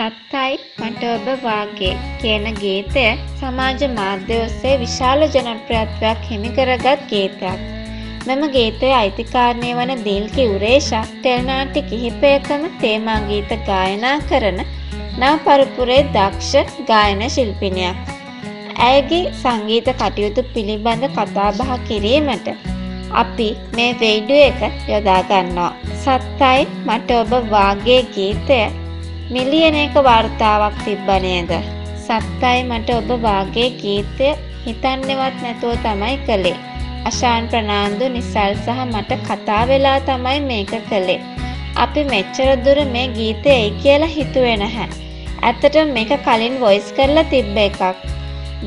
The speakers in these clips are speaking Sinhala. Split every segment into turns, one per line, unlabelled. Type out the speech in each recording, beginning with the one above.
සත්තයි මට ඔබ වාගේ කියන ගීතය සමාජ මාධ්‍ය ඔස්සේ විශාල ජනප්‍රියත්වයක් හිමි කරගත් ගීතයක්. මෙම ගීතයේ අයිතිකාරණය වන දිල්කි උරේෂා ටෙල්නාට්‍ය කිහිපයකම තේමා ගීත ගායනා කරන නව පරපුරේ දක්ෂ ගායන ශිල්පිනියක්. ඇයගේ සංගීත කටයුතු පිළිබඳ කතාබහ කිරීමට අපි මේ වීඩියෝ එක යොදා ගන්නවා. සත්තයි මට ඔබ වාගේ ගීතය මිලියන එක වර්තාවක් තිබ්බ නේද? සත්තයි මට ඔබ වාගේ ගීතය හිතන්නේවත් නැතුව තමයි කළේ. අශාන් ප්‍රනාන්දු නිසල් සහ මට කතා වෙලා තමයි මේක කළේ. අපි මෙච්චර දුර මේ ගීතය එයි කියලා හිතුවේ නැහැ. ඇත්තටම මේක කලින් වොයිස් කරලා තිබ්බ එකක්.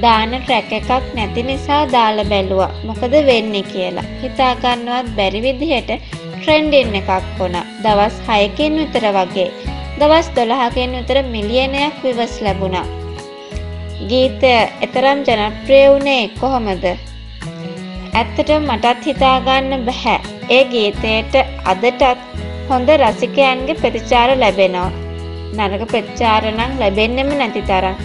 දාන ට්‍රැක් එකක් නැති නිසා දාලා බැලුවා. මොකද වෙන්නේ කියලා. හිතා ගන්නවත් බැරි විදිහට ට්‍රෙන්ඩින් එකක් වුණා. දවස් 6කින් විතර වගේ. දවස් 12කින් විතර මිලියනයක් විවස් ලැබුණා. ගීතය එතරම් ජනප්‍රිය වුණේ කොහොමද? ඇත්තටම මටත් හිතාගන්න බැහැ. ඒ ගීතයට අදටත් හොඳ රසිකයන්ගේ ප්‍රතිචාර ලැබෙනවා. නරක ප්‍රතිචාර නම් ලැබෙන්නෙම නැති තරම්.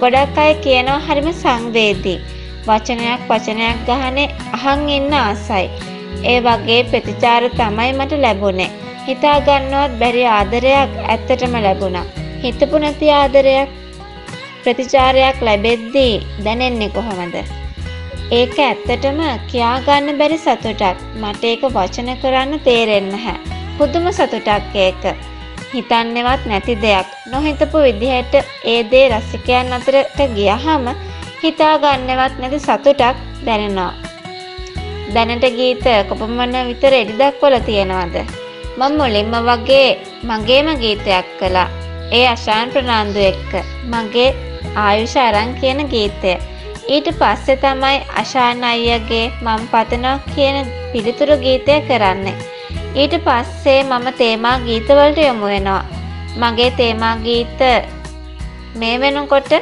ගොඩක් අය කියනවා හරිම සංවේදී. වචනයක් වචනයක් ගහනේ අහන් ඉන්න ආසයි. ඒ වගේ ප්‍රතිචාර තමයි මට ලැබුණේ. හිතා ගන්නවත් බැරි ආදරයක් ඇත්තටම ලැබුණා. හිතපු නැති ආදරයක් ප්‍රතිචාරයක් ලැබෙද්දී දැනෙන්නේ කොහොමද? ඒක ඇත්තටම කියා ගන්න බැරි සතුටක්. මට ඒක වචන කරන්න තේරෙන්නේ නැහැ. පුදුම සතුටක් ඒක. හිතන්නේවත් නැති දෙයක්. නොහිතපු විදිහට ඒ දේ රසිකයන් අතරට ගියහම හිතා ගන්නවත් නැති සතුටක් දැනෙනවා. දැනට ගීත කොපමණ විතර එඩි දක්වලා තියෙනවද? මම මුලින්ම වගේ මගේම ගීතයක් කළා. ඒ අශාන් ප්‍රනාන්දු එක්ක. මගේ ආයුෂ අරන් කියන ගීතය. ඊට පස්සේ තමයි අශාන් අයියගේ මම පතනවා කියන පිළිතුරු ගීතය කරන්නේ. ඊට පස්සේ මම තේමා ගීතවලට යොමු වෙනවා. මගේ තේමා ගීත මේ වෙනකොට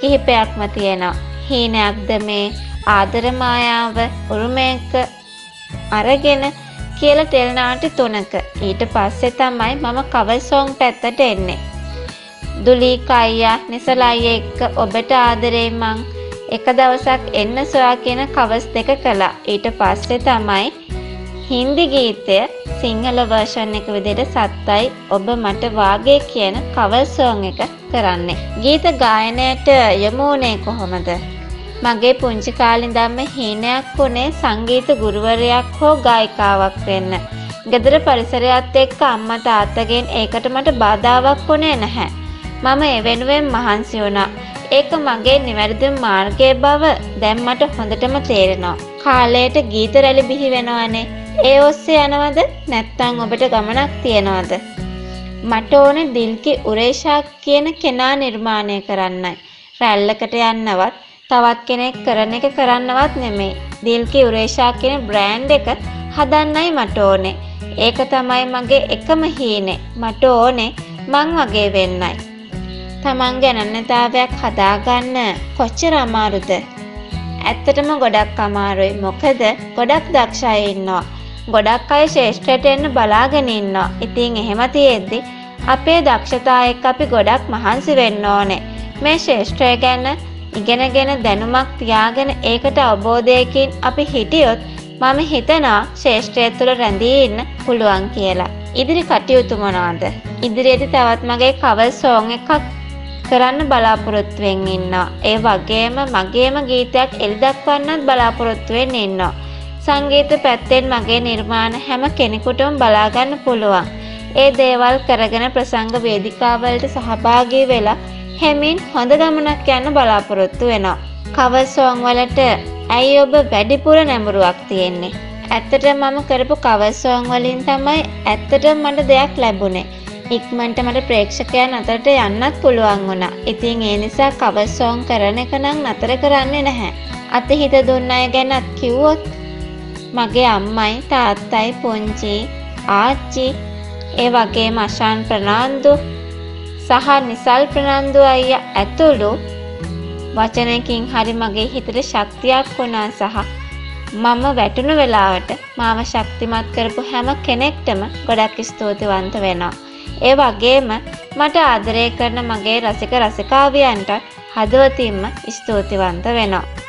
කිහිපයක්ම තියෙනවා. හීනයක්ද මේ ආදර මායාව උරුමයක අරගෙන කියලා ටෙල් නාට්‍ය තුනක. ඊට පස්සේ තමයි මම කවර් සෝං පැත්තට එන්නේ. දුලීක අයියා නිසල අයියා එක්ක ඔබට ආදරේ මං එක දවසක් එන්න සොයා කියන කවර්ස් දෙක කළා. ඊට පස්සේ තමයි හින්දි ගීතය සිංහල වර්ෂන් එක විදිහට සත්තයි ඔබ මට වාගේ කියන කවර් සෝං එක කරන්නේ. ගීත ගායනයට යොමු වුණේ කොහොමද? මගේ පුංචි කාලේ ඉඳන්ම හීනයක් වුණේ සංගීත ගුරුවරයෙක් හෝ ගායිකාවක් වෙන්න. ගෙදර පරිසරයත් එක්ක අම්මා තාත්තගෙන් ඒකට මට බාධාවක් වුණේ නැහැ. මම ඒ වෙනුවෙන් මහන්සි වුණා. ඒක මගේ නිවැරදි මාර්ගයේ බව දැන් මට හොඳටම තේරෙනවා. කාලයට ගීත රැලි බිහි වෙනවනේ. ඒ ඔස්සේ යනවද නැත්නම් ඔබට ගමනක් තියනවද? මට ඕනේ දිල්කි උරේෂා කියන කෙනා නිර්මාණය කරන්නයි. රැල්ලකට යන්නවත් තවත් කෙනෙක් කරන එක කරන්නවත් නෙමෙයි. දිල්කි උරේෂා කියන බ්‍රෑන්ඩ් එක හදන්නයි මට ඕනේ. ඒක තමයි මගේ එකම හීනේ. මට ඕනේ මං වගේ වෙන්නයි. තමන්ගේ අනන්‍යතාවයක් හදාගන්න කොච්චර අමාරුද? ඇත්තටම ගොඩක් අමාරුයි. මොකද ගොඩක් දක්ෂ අය ඉන්නවා. ගොඩක් අය ශේෂ්ත්‍රයට එන්න බලාගෙන ඉන්නවා. ඉතින් එහෙම තියෙද්දි අපේ දක්ෂතා එක්ක අපි ගොඩක් මහන්සි වෙන්න ඕනේ. මේ ශේෂ්ත්‍රය ගැන ඉගෙනගෙන දැනුමක් තියාගෙන ඒකට අවබෝධයකින් අපි හිටියොත් මම හිතනවා ශේෂ්ත්‍රය තුළ රැඳී ඉන්න පුළුවන් කියලා. ඉදිරි කටයුතු මොනවාද? ඉදිරියේදී තවත් මගේ කවර් සෝං එකක් කරන්න බලාපොරොත්තුවෙන් ඉන්නවා. ඒ වගේම මගේම ගීතයක් එළිදක්වන්නත් බලාපොරොත්තුවෙන් ඉන්නවා. සංගීත පැත්තෙන් මගේ නිර්මාණ හැම කෙනෙකුටම බලාගන්න පුළුවන්. ඒ දේවල් කරගෙන ප්‍රසංග වේදිකාවලට සහභාගී වෙලා හෙමින් හොඳ ගමනක් යන්න බලාපොරොත්තු වෙනවා. කවර් සෝං වලට ඇයි ඔබ වැඩිපුර නැඹුරුවක් තියෙන්නේ? ඇත්තටම මම කරපු කවර් සෝං වලින් තමයි ඇත්තටම මට දෙයක් ලැබුණේ. ඉක්මනට මට ප්‍රේක්ෂකයන් අතරට යන්නත් පුළුවන් වුණා. ඉතින් ඒ නිසා කවර් සෝං කරන එක නම් නතර කරන්නේ නැහැ. අතහිත දුන්න අය ගැනත් කිව්වොත් මගේ අම්මයි තාත්තයි පුංචි ආච්චි ඒ වගේම අශාන් ප්‍රනාන්දු සහ නිසල් ප්‍රනන්දු අයියා ඇතුළු වචනයකින් හරි මගේ හිතට ශක්තියක් වුණා සහ මම වැටුණු වෙලාවට මාව ශක්තිමත් කරපු හැම කෙනෙක්ටම ගොඩක් ස්තුතිවන්ත වෙනවා. ඒ වගේම මට ආදරය කරන මගේ රසික රසිකාවියන්ට හදවතින්ම ස්තුතිවන්ත වෙනවා.